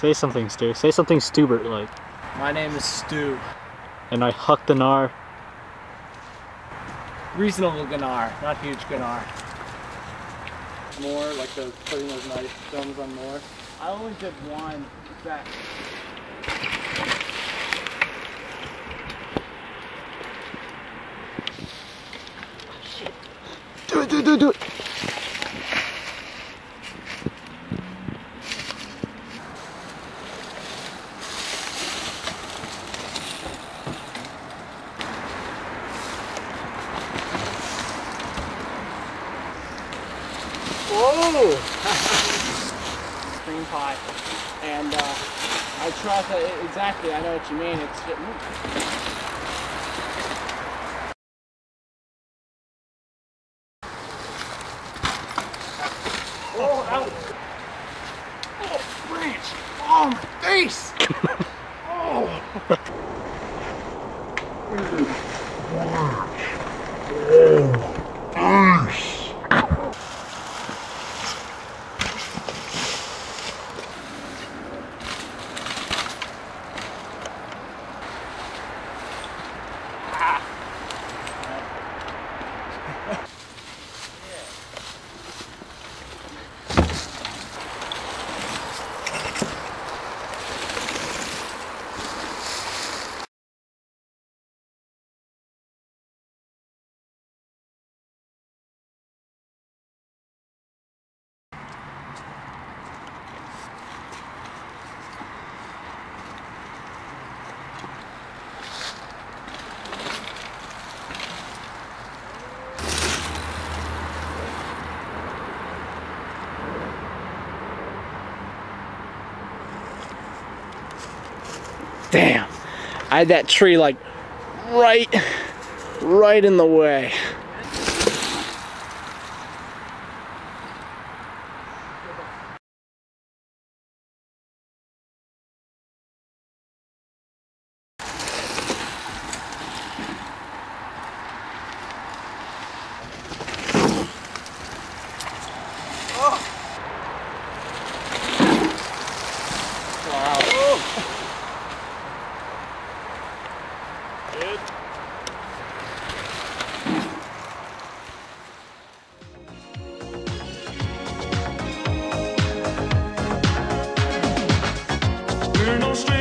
Say something, Stu. Say something Stubert like. My name is Stu. And I huck the gnar. Reasonable Gunnar, not huge Gunnar. More like those putting those nice films on more. I only did one. That Do it, do it, do it, do it. Whoa! Cream pie. And uh, I trust that exactly, I know what you mean. It's Oh, ouch! Oh, branch! Oh, my face! oh! Damn. I had that tree like right, right in the way. no strings.